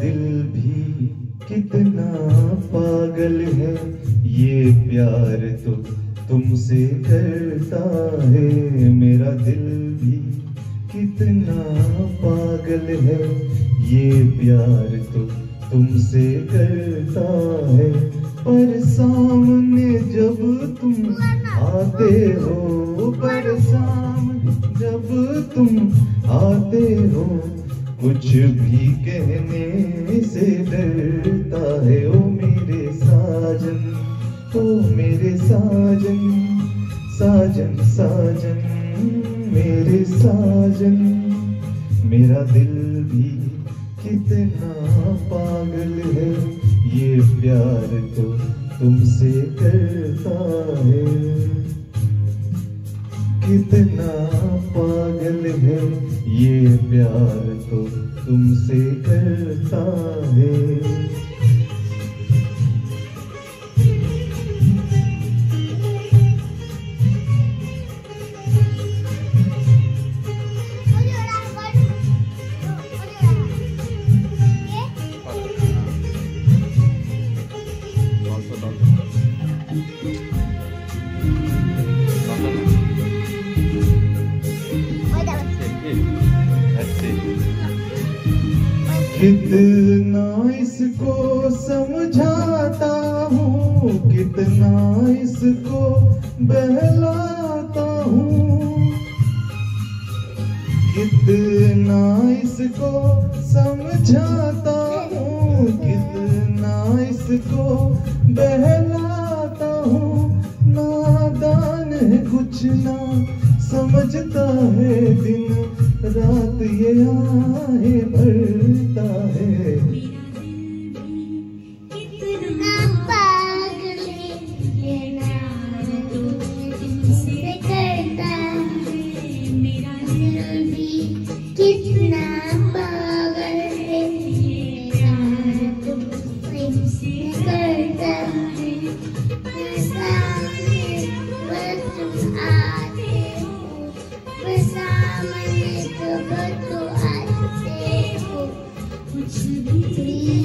दिल भी कितना पागल है। ये प्यार तो तुमसे करता है। मेरा दिल भी कितना पागल है। ये प्यार तो तुमसे करता है। पर सामने जब तुम आते हो, पर सामने कुछ भी कहने से डरता है, ओ मेरे साजन, ओ मेरे साजन साजन साजन, मेरे साजन। मेरा दिल भी कितना पागल है, ये प्यार तो तुमसे करता है। कितना पागल है। ये प्यार तो तुमसे करता है। कितना इसको समझाता हूँ, कितना इसको बहलाता हूँ। कितना इसको समझाता हूँ, कितना इसको बहलाता हूँ। नादान है कुछ ना, समझता है दिन रात ये आहे भरता है। कुछ भी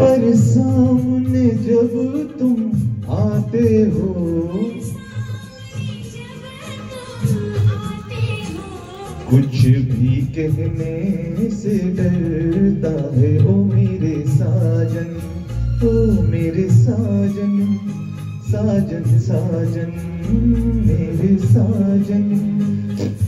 पर सामने जब तुम आते हो। कुछ भी कहने से डरता है, ओ मेरे साजन, ओ मेरे साजन साजन साजन, मेरे साजन।